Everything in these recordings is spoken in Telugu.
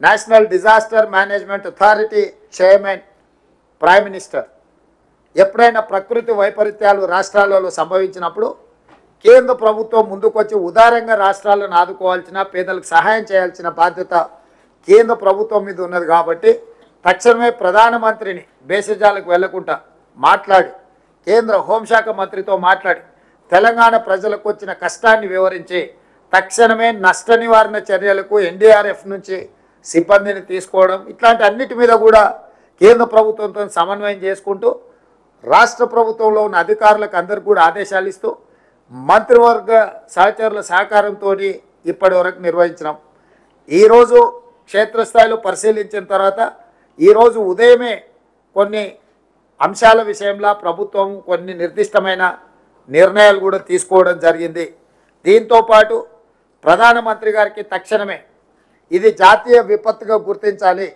National disaster management authority chairman prime minister. ఎప్పుడైనా ప్రకృతి వైపరీత్యాలు రాష్ట్రాలలో సంభవించినప్పుడు కేంద్ర ప్రభుత్వం ముందుకొచ్చి ఉదారంగా రాష్ట్రాలను ఆదుకోవాల్సిన పేదలకు సహాయం చేయాల్సిన బాధ్యత కేంద్ర ప్రభుత్వం మీద ఉన్నది కాబట్టి తక్షణమే ప్రధానమంత్రిని బేసజాలకు వెళ్ళకుండా మాట్లాడి కేంద్ర హోంశాఖ మంత్రితో మాట్లాడి తెలంగాణ ప్రజలకు వచ్చిన కష్టాన్ని వివరించి తక్షణమే నష్ట నివారణ చర్యలకు ఎన్డీఆర్ఎఫ్ నుంచి సిబ్బందిని తీసుకోవడం ఇట్లాంటి అన్నిటి మీద కూడా కేంద్ర ప్రభుత్వంతో సమన్వయం చేసుకుంటూ రాష్ట్ర ప్రభుత్వంలో ఉన్న అధికారులకు అందరికీ కూడా ఆదేశాలు ఇస్తూ మంత్రివర్గ సహచరుల సహకారంతో ఇప్పటి వరకు నిర్వహించినాం. ఈరోజు క్షేత్రస్థాయిలో పరిశీలించిన తర్వాత ఈరోజు ఉదయమే కొన్ని అంశాల విషయంలో ప్రభుత్వం కొన్ని నిర్దిష్టమైన నిర్ణయాలు కూడా తీసుకోవడం జరిగింది. దీంతో పాటు ప్రధానమంత్రి గారికి తక్షణమే ఇది జాతీయ విపత్తుగా గుర్తించాలి.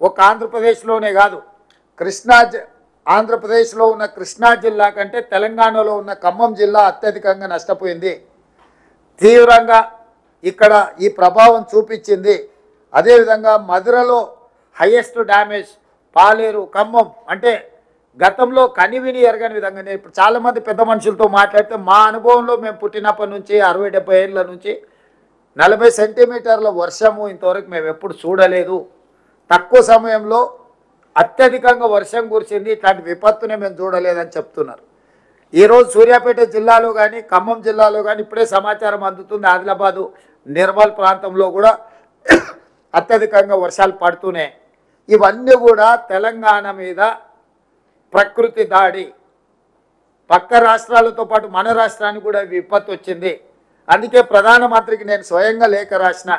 ఒక ఆంధ్రప్రదేశ్లోనే కాదు కృష్ణా ఆంధ్రప్రదేశ్లో ఉన్న కృష్ణా జిల్లా కంటే తెలంగాణలో ఉన్న ఖమ్మం జిల్లా అత్యధికంగా నష్టపోయింది. తీవ్రంగా ఇక్కడ ఈ ప్రభావం చూపించింది. అదేవిధంగా మధురలో హయ్యెస్ట్ డ్యామేజ్ పాలేరు ఖమ్మం అంటే గతంలో కనివిని ఎరగని విధంగా నేను ఇప్పుడు చాలామంది పెద్ద మనుషులతో మాట్లాడితే మా అనుభవంలో మేము పుట్టినప్పటి నుంచి అరవై డెబ్బై ఏళ్ళ నుంచి నలభై సెంటీమీటర్ల వర్షము ఇంతవరకు మేము ఎప్పుడు చూడలేదు. తక్కువ సమయంలో అత్యధికంగా వర్షం కురిసింది. ఇట్లాంటి విపత్తునే మేము చూడలేదని చెప్తున్నారు. ఈరోజు సూర్యాపేట జిల్లాలో కానీ ఖమ్మం జిల్లాలో కానీ ఇప్పుడే సమాచారం అందుతుంది. ఆదిలాబాదు నిర్మల్ ప్రాంతంలో కూడా అత్యధికంగా వర్షాలు పడుతూనే. ఇవన్నీ కూడా తెలంగాణ మీద ప్రకృతి దాడి. పక్క రాష్ట్రాలతో పాటు మన రాష్ట్రానికి కూడా విపత్తు వచ్చింది. అందుకే ప్రధానమంత్రికి నేను స్వయంగా లేఖ రాసిన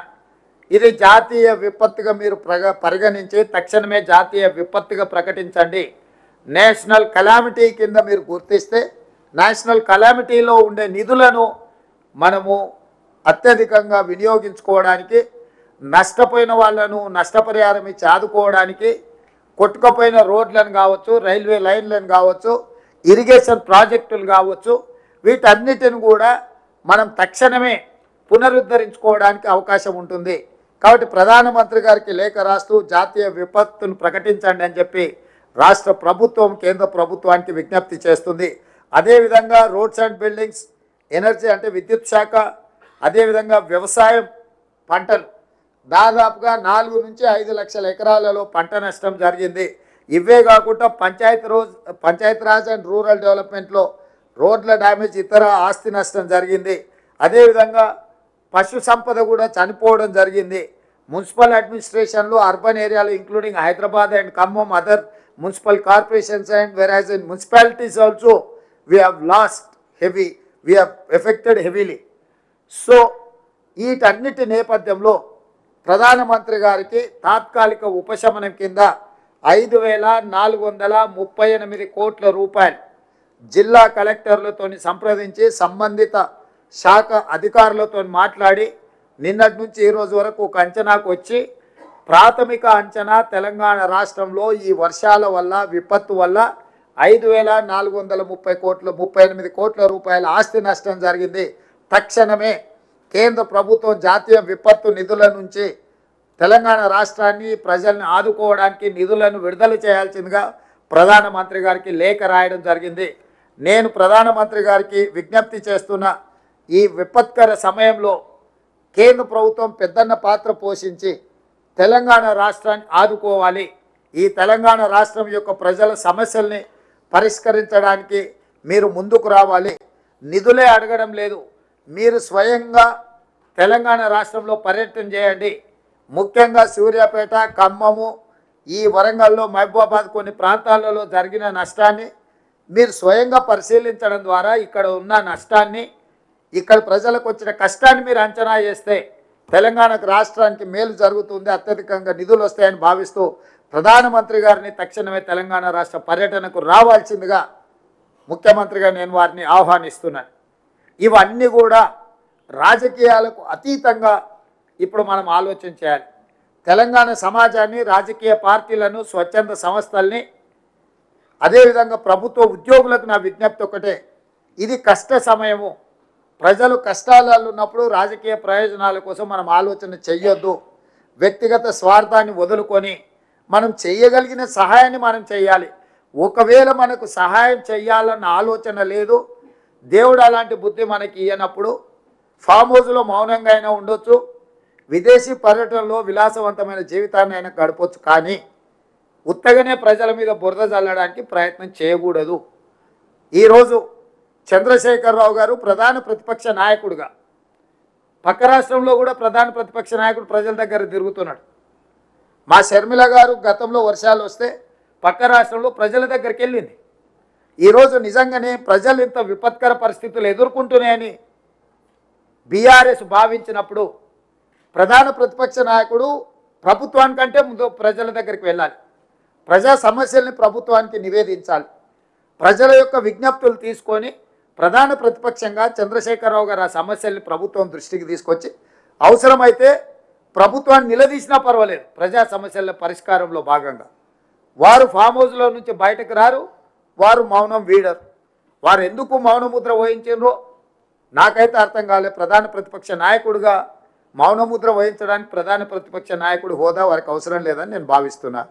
ఇది జాతీయ విపత్తుగా మీరు ప్రగ పరిగణించి తక్షణమే జాతీయ విపత్తుగా ప్రకటించండి. నేషనల్ కలామిటీ కింద మీరు గుర్తిస్తే నేషనల్ కలామిటీలో ఉండే నిధులను మనము అత్యధికంగా వినియోగించుకోవడానికి నష్టపోయిన వాళ్ళను నష్టపరిహారం ఇచ్చి ఆదుకోవడానికి కొట్టుకపోయిన రోడ్లను కావచ్చు రైల్వే లైన్లను కావచ్చు ఇరిగేషన్ ప్రాజెక్టులు కావచ్చు వీటన్నిటిని కూడా మనం తక్షణమే పునరుద్ధరించుకోవడానికి అవకాశం ఉంటుంది. కాబట్టి ప్రధానమంత్రి గారికి లేఖ రాస్తూ జాతీయ విపత్తును ప్రకటించండి అని చెప్పి రాష్ట్ర ప్రభుత్వం కేంద్ర ప్రభుత్వానికి విజ్ఞప్తి చేస్తుంది. అదేవిధంగా రోడ్స్ అండ్ బిల్డింగ్స్ ఎనర్జీ అంటే విద్యుత్ శాఖ అదేవిధంగా వ్యవసాయం పంటలు. దాదాపుగా నాలుగు నుంచి ఐదు లక్షల ఎకరాలలో పంట నష్టం జరిగింది. ఇవే కాకుండా పంచాయతీ రోజ్ పంచాయత్ రాజ్ అండ్ రూరల్ డెవలప్మెంట్లో రోడ్ల డ్యామేజ్ ఇతర ఆస్తి నష్టం జరిగింది. అదేవిధంగా పశు సంపద కూడా చనిపోవడం జరిగింది. మున్సిపల్ అడ్మినిస్ట్రేషన్లో అర్బన్ ఏరియాలు including Hyderabad and Khammam other municipal corporations and వెరాజ్ in municipalities also we have lost heavy we have affected heavily. So వీటన్నిటి నేపథ్యంలో ప్రధానమంత్రి గారికి తాత్కాలిక ఉపశమనం కింద ఐదు వేల నాలుగు వందల ముప్పై ఎనిమిది కోట్ల రూపాయలు జిల్లా కలెక్టర్లతో సంప్రదించి సంబంధిత శాఖ అధికారులతో మాట్లాడి నిన్నటి నుంచి ఈరోజు వరకు ఒక అంచనాకు వచ్చి ప్రాథమిక అంచనా తెలంగాణ రాష్ట్రంలో ఈ వర్షాల వల్ల విపత్తు వల్ల ఐదు వేల నాలుగు వందల ముప్పై కోట్ల ముప్పై ఎనిమిది కోట్ల రూపాయల ఆస్తి నష్టం జరిగింది. తక్షణమే కేంద్ర ప్రభుత్వం జాతీయ విపత్తు నిధుల నుంచి తెలంగాణ రాష్ట్రాన్ని ప్రజల్ని ఆదుకోవడానికి నిధులను విడుదల చేయాల్సిందిగా ప్రధానమంత్రి గారికి లేఖ రాయడం జరిగింది. నేను ప్రధానమంత్రి గారికి విజ్ఞప్తి చేస్తున్న ఈ విపత్కర సమయంలో కేంద్ర ప్రభుత్వం పెద్దన్న పాత్ర పోషించి తెలంగాణ రాష్ట్రాన్ని ఆదుకోవాలి. ఈ తెలంగాణ రాష్ట్రం యొక్క ప్రజల సమస్యల్ని పరిష్కరించడానికి మీరు ముందుకు రావాలి. నిధులే అడగడం లేదు. మీరు స్వయంగా తెలంగాణ రాష్ట్రంలో పర్యటన చేయండి. ముఖ్యంగా సూర్యాపేట ఖమ్మము ఈ వరంగల్లో మహబూబాబాద్ కొన్ని ప్రాంతాలలో జరిగిన నష్టాన్ని మీరు స్వయంగా పరిశీలించడం ద్వారా ఇక్కడ ఉన్న నష్టాన్ని ఇక్కడ ప్రజలకు వచ్చిన కష్టాన్ని మీరు అంచనా చేస్తే తెలంగాణకు రాష్ట్రానికి మేలు జరుగుతుంది అత్యధికంగా నిధులు వస్తాయని భావిస్తూ ప్రధానమంత్రి గారిని తక్షణమే తెలంగాణ రాష్ట్ర పర్యటనకు రావాల్సిందిగా ముఖ్యమంత్రిగా నేను వారిని ఆహ్వానిస్తున్నాను ఇవన్నీ కూడా రాజకీయాలకు అతీతంగా ఇప్పుడు మనం ఆలోచన చేయాలి. తెలంగాణ సమాజాన్ని రాజకీయ పార్టీలను స్వచ్ఛంద సంస్థల్ని అదేవిధంగా ప్రభుత్వ ఉద్యోగులకు నా విజ్ఞప్తి ఒకటే. ఇది కష్ట సమయము. ప్రజలు కష్టాలలో ఉన్నప్పుడు రాజకీయ ప్రయోజనాల కోసం మనం ఆలోచన చెయ్యొద్దు. వ్యక్తిగత స్వార్థాన్ని వదులుకొని మనం చేయగలిగిన సహాయాన్ని మనం చేయాలి ఒకవేళ మనకు సహాయం చేయాలన్న ఆలోచన లేదు దేవుడు అలాంటి బుద్ధి మనకి ఇయ్యనప్పుడు ఫామ్ హౌస్లో మౌనంగా అయినా ఉండొచ్చు. విదేశీ పర్యటనలో విలాసవంతమైన జీవితాన్ని అయినా గడపొచ్చు. కానీ ఉత్తగానే ప్రజల మీద బురద చల్లడానికి ప్రయత్నం చేయకూడదు. ఈరోజు చంద్రశేఖరరావు గారు ప్రధాన ప్రతిపక్ష నాయకుడుగా పక్క రాష్ట్రంలో కూడా ప్రధాన ప్రతిపక్ష నాయకుడు ప్రజల దగ్గర తిరుగుతున్నాడు. మా షర్మిల గారు గతంలో వర్షాలు వస్తే పక్క రాష్ట్రంలో ప్రజల దగ్గరికి వెళ్ళింది. ఈరోజు నిజంగానే ప్రజలు ఇంత విపత్కర పరిస్థితులు ఎదుర్కొంటున్నాయని బీఆర్ఎస్ భావించినప్పుడు ప్రధాన ప్రతిపక్ష నాయకుడు ప్రభుత్వానికంటే ముందు ప్రజల దగ్గరికి వెళ్ళాలి. ప్రజా సమస్యల్ని ప్రభుత్వానికి నివేదించాలి. ప్రజల యొక్క విజ్ఞప్తులు తీసుకొని ప్రధాన ప్రతిపక్షంగా చంద్రశేఖరరావు గారు ఆ సమస్యల్ని ప్రభుత్వం దృష్టికి తీసుకొచ్చి అవసరమైతే ప్రభుత్వాన్ని నిలదీసినా పర్వాలేదు ప్రజా సమస్యల పరిష్కారంలో భాగంగా. వారు ఫామ్ హౌస్లో నుంచి బయటకు రారు వారు మౌనం వీడరు. వారు ఎందుకు మౌనముద్ర వహించారో నాకైతే అర్థం కాలేదు ప్రధాన ప్రతిపక్ష నాయకుడిగా మౌనముద్ర వహించడానికి ప్రధాన ప్రతిపక్ష నాయకుడు హోదా వారికి అవసరం లేదని నేను భావిస్తున్నా.